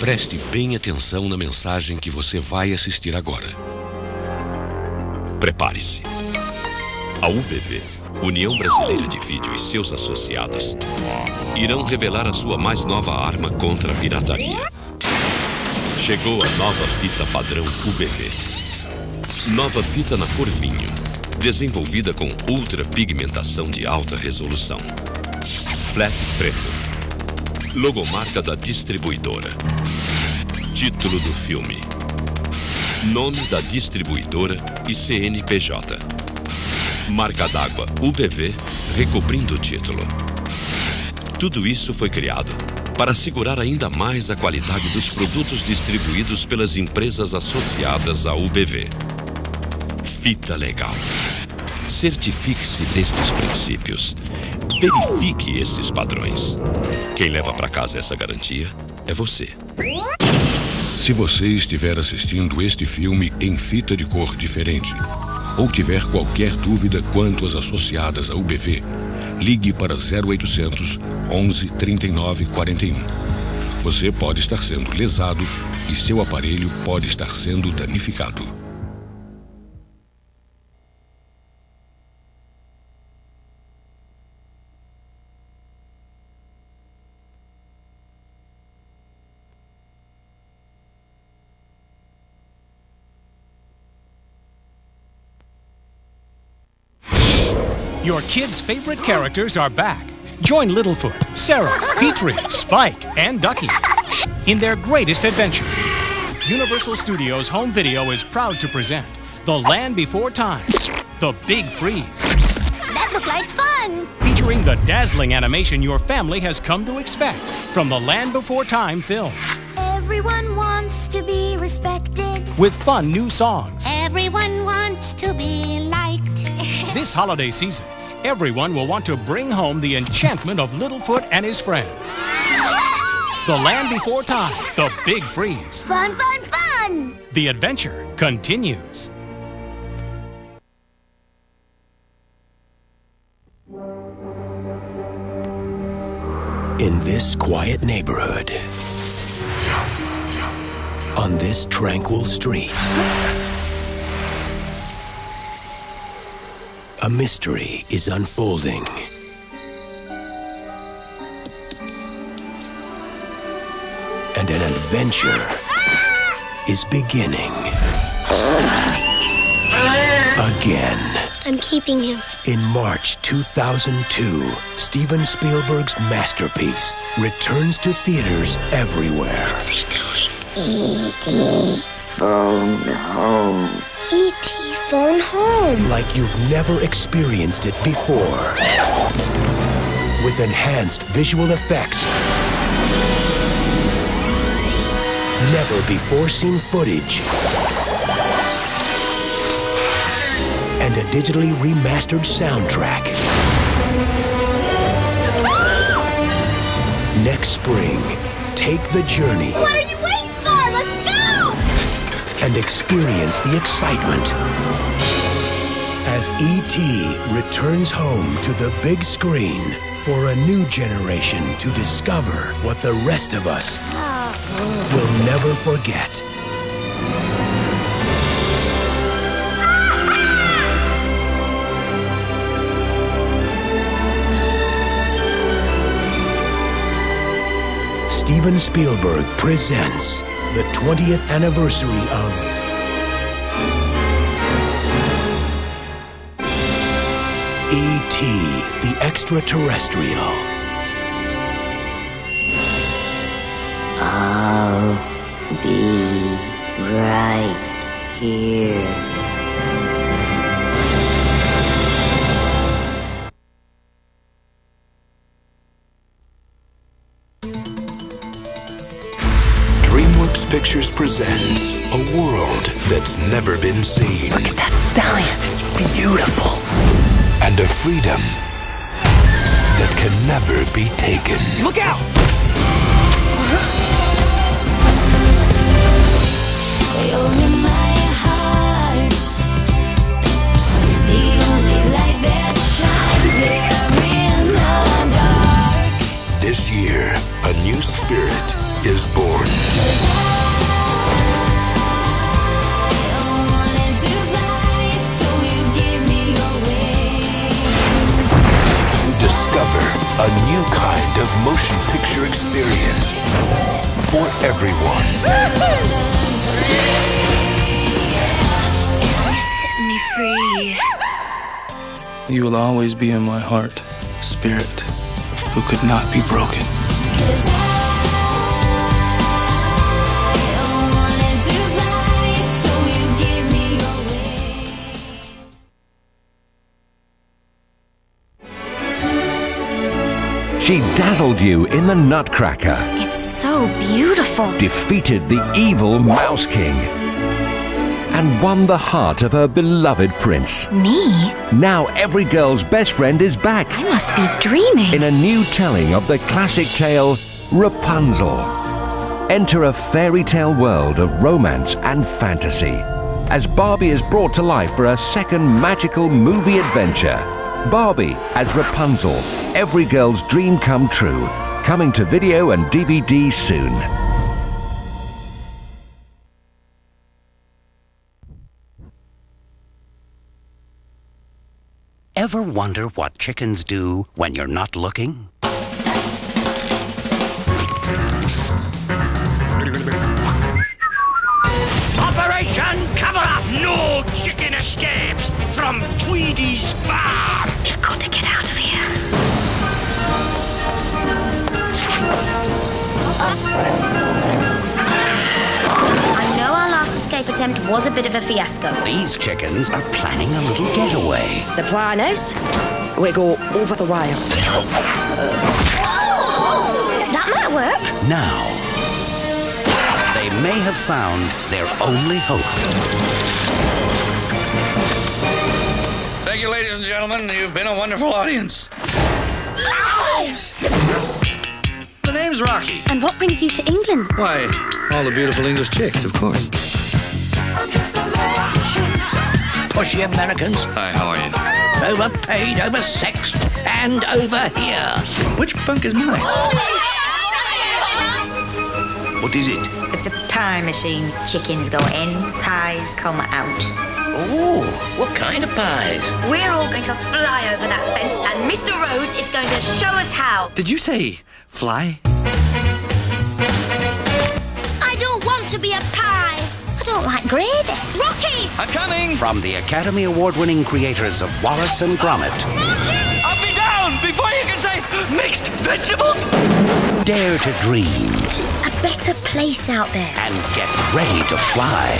Preste bem atenção na mensagem que você vai assistir agora. Prepare-se. A UBV, União Brasileira de Vídeo e seus associados, irão revelar a sua mais nova arma contra a pirataria. Chegou a nova fita padrão UBV. Nova fita na cor vinho, desenvolvida com ultra pigmentação de alta resolução. Flat preto. Logomarca da distribuidora. Título do filme. Nome da distribuidora e CNPJ. Marca d'água UBV recobrindo o título. Tudo isso foi criado para assegurar ainda mais a qualidade dos produtos distribuídos pelas empresas associadas à UBV. Fita legal. Certifique-se destes princípios. Verifique estes padrões. Quem leva para casa essa garantia é você. Se você estiver assistindo este filme em fita de cor diferente ou tiver qualquer dúvida quanto às associadas à UBV, ligue para 0800 11 39 41. Você pode estar sendo lesado e seu aparelho pode estar sendo danificado. Your kids' favorite characters are back. Join Littlefoot, Cera, Petrie, Spike, and Ducky in their greatest adventure. Universal Studios Home Video is proud to present The Land Before Time, The Big Freeze. That looked like fun. Featuring the dazzling animation your family has come to expect from the Land Before Time films. Everyone wants to be respected. With fun new songs. Everyone wants to be liked. This holiday season, everyone will want to bring home the enchantment of Littlefoot and his friends. The Land Before Time, The Big Freeze. Fun, fun, fun! The adventure continues. In this quiet neighborhood, on this tranquil street, a mystery is unfolding. And an adventure is beginning. Again. I'm keeping him. In March 2002, Steven Spielberg's masterpiece returns to theaters everywhere. What's he doing? E.T. Phone home. E.T. Phone home. Like you've never experienced it before. With enhanced visual effects, never before seen footage, and a digitally remastered soundtrack. Next spring, take the journey What are you waiting for? Let's go! and experience the excitement as E.T. returns home to the big screen for a new generation to discover what the rest of us will never forget. Steven Spielberg presents the 20th anniversary of E.T. the Extraterrestrial. I'll be right here. DreamWorks Pictures presents a world that's never been seen. Look at that stallion. It's beautiful. And a freedom that can never be taken. Look out! You're in my heart. The only light that shines You will always be in my heart, spirit, who could not be broken. She dazzled you in the Nutcracker, It's so beautiful. defeated the evil Mouse King, and won the heart of her beloved prince. Me? Now every girl's best friend is back I must be dreaming. in a new telling of the classic tale Rapunzel. Enter a fairy tale world of romance and fantasy as Barbie is brought to life for a second magical movie adventure. Barbie as Rapunzel, every girl's dream come true. Coming to video and DVD soon. Ever wonder what chickens do when you're not looking? Operation Cover Up! No chicken escapes from Tweedy's farm! We've got to get out of here. I know our last escape attempt was a bit of a fiasco. These chickens are planning a little getaway. The plan is we go over the wire. That might work. Now, they may have found their only hope. Thank you, ladies and gentlemen. You've been a wonderful audience. The name's Rocky. And what brings you to England? Why, all the beautiful English chicks, of course. Pushy Americans, Hi, how are you? overpaid, oversexed, and over here. Which bunk is mine? What is it? It's a pie machine. Chickens go in, pies come out. Ooh, what kind of pies? We're all going to fly over that fence, and Mr. Rhodes is going to show us how. Did you say fly? I don't want to be a pie. I don't like gravy. Rocky! I'm coming! From the Academy Award winning creators of Wallace and Gromit, I'll be down before you can say mixed vegetables! dare to dream There's a better place out there. and get ready to fly.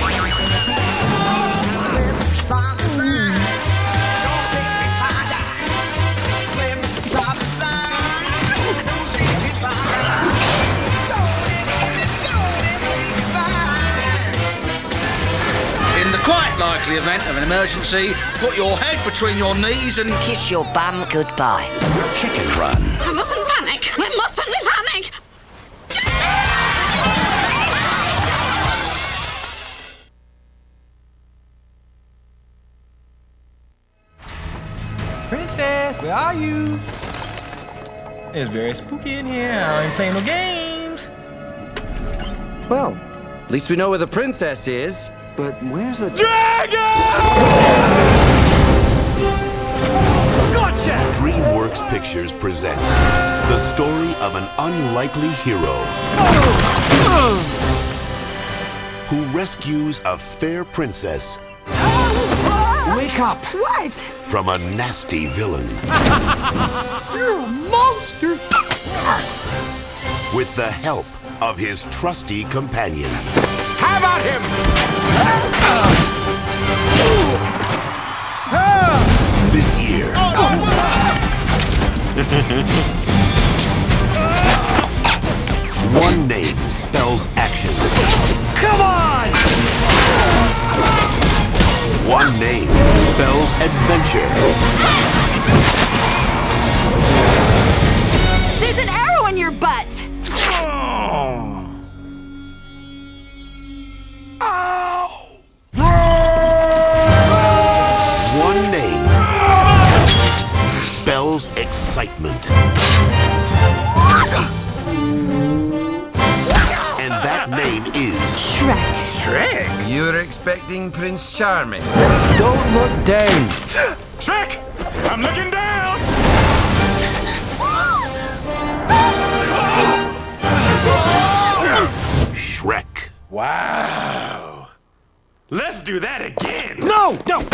Quite likely event of an emergency, put your head between your knees and Kiss your bum goodbye. Chicken Run. We mustn't panic. We mustn't panic. Princess, where are you? It's very spooky in here. I ain't playing no games. Well, at least we know where the princess is. But where's the Gotcha! DreamWorks Pictures presents the story of an unlikely hero who rescues a fair princess Wake up! What? from a nasty villain You're a monster! with the help of his trusty companion. How about him? This year, one name spells action. Come on! One name spells adventure. There's an arrow in your butt. excitement. And that name is... Shrek. Shrek? You were expecting Prince Charming. Don't look down. Shrek! I'm looking down! Shrek. Wow. Let's do that again! No! No!